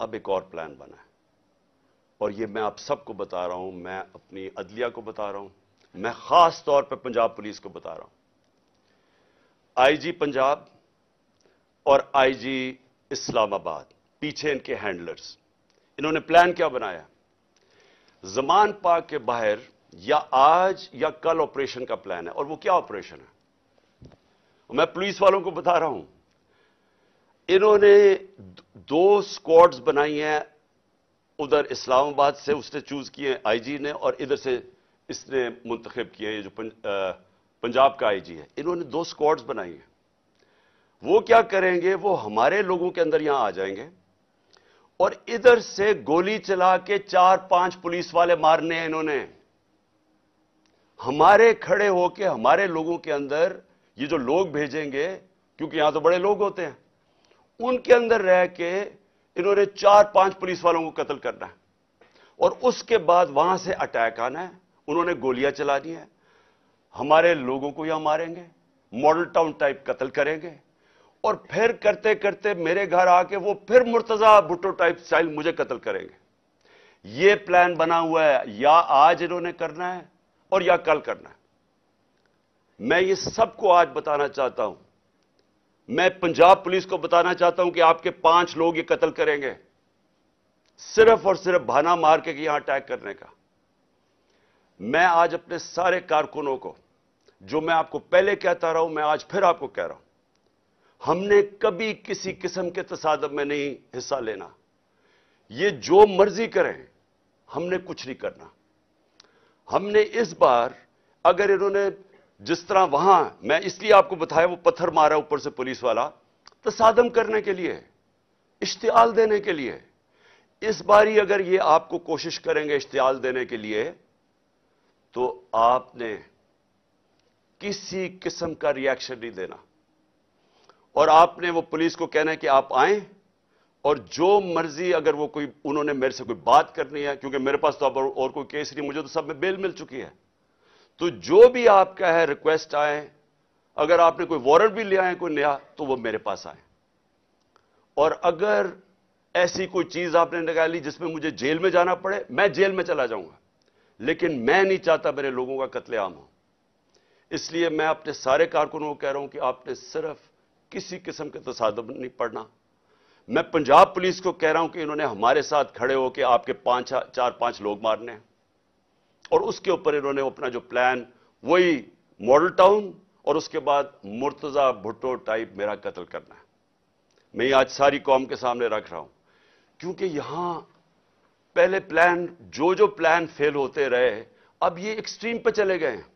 अब एक और प्लान बना है। और ये मैं आप सबको बता रहा हूँ, मैं अपनी अदलिया को बता रहा हूँ, मैं खास तौर पर पंजाब पुलिस को बता रहा हूँ। आईजी पंजाब और आईजी इस्लामाबाद, पीछे इनके हैंडलर्स इन्होंने प्लान क्या बनाया? जमान पाक के बाहर या आज या कल ऑपरेशन का प्लान है। और वो क्या ऑपरेशन है? मैं पुलिस वालों को बता रहा हूँ इन्होंने दो स्क्वाड्स बनाई हैं, उधर इस्लामाबाद से उसने चूज़ किए आईजी ने, और इधर से इसने मुंतखब किए ये जो पंजाब का आईजी है। इन्होंने दो स्क्वाड्स बनाई हैं। वो क्या करेंगे, वो हमारे लोगों के अंदर यहाँ आ जाएँगे, और इधर से गोली चला के चार पाँच पुलिस वाले मारने हैं इन्होंने। हमारे खड़े होके, हमारे लोगों के अंदर ये जो लोग भेजेंगे, क्योंकि यहाँ तो बड़े लोग होते हैं उनके अंदर रह के इन्होंने चार पाँच पुलिस वालों को कत्ल करना है। और उसके बाद वहाँ से अटैक आना है। उन्होंने गोलियाँ चलानी है। हमारे लोगों को यहाँ मारेंगे, मॉडल टाउन टाइप कत्ल करेंगे। और फिर करते करते मेरे घर आके वो फिर मुर्तजा भुट्टो टाइप स्टाइल मुझे कत्ल करेंगे। ये प्लान बना हुआ है, या आज इन्होंने करना है और या कल करना है। मैं ये सबको आज बताना चाहता हूँ मैं पंजाब पुलिस को बताना चाहता हूँ कि आपके पाँच लोग ये कत्ल करेंगे। सिर्फ़ और सिर्फ़ भाना मार के यहाँ अटैक करने का। मैं आज अपने सारे कारकुनों को, जो मैं आपको पहले कहता रहा हूँ, मैं आज फिर आपको कह रहा हूँ, हमने कभी किसी किस्म के तसादम में नहीं हिस्सा लेना। ये जो मर्ज़ी करें, हमने कुछ नहीं करना। हमने इस बार, अगर इन्होंने जिस तरह वहाँ मैं इसलिए आपको बताया, वो पत्थर मारा ऊपर से पुलिस वाला, तसादम करने के लिए, इश्तियाल देने के लिए। इस बारी अगर ये आपको कोशिश करेंगे इश्तियाल देने के लिए तो आपने किसी किस्म का रिएक्शन नहीं देना। और आपने वो पुलिस को कहना है कि आप आए, और जो मर्ज़ी अगर वो कोई, उन्होंने मेरे से कोई बात करनी है, क्योंकि मेरे पास तो अब और कोई केस नहीं, मुझे तो सब में बेल मिल चुकी है। तो जो भी आपका है रिक्वेस्ट आए, अगर आपने कोई वारंट भी लिया है, कोई नया तो वो मेरे पास आए। और अगर ऐसी कोई चीज़ आपने निकाली जिसमें मुझे जेल में जाना पड़े, मैं जेल में चला जाऊँगा। लेकिन मैं नहीं चाहता मेरे लोगों का कत्लेआम हो। इसलिए मैं अपने सारे कारकुनों को कह रहा हूँ कि आपने सिर्फ़ किसी किस्म के तसादम नहीं पढ़ना। मैं पंजाब पुलिस को कह रहा हूँ कि इन्होंने हमारे साथ खड़े होकर आपके पाँच, चार, पाँच लोग मारने हैं। और उसके ऊपर इन्होंने अपना जो प्लान वही मॉडल टाउन और उसके बाद मुर्तजा भुट्टो टाइप मेरा कत्ल करना है। मैं ये आज सारी कौम के सामने रख रहा हूँ। क्योंकि यहाँ पहले प्लान जो जो प्लान फेल होते रहे, अब ये एक्सट्रीम पर चले गए हैं।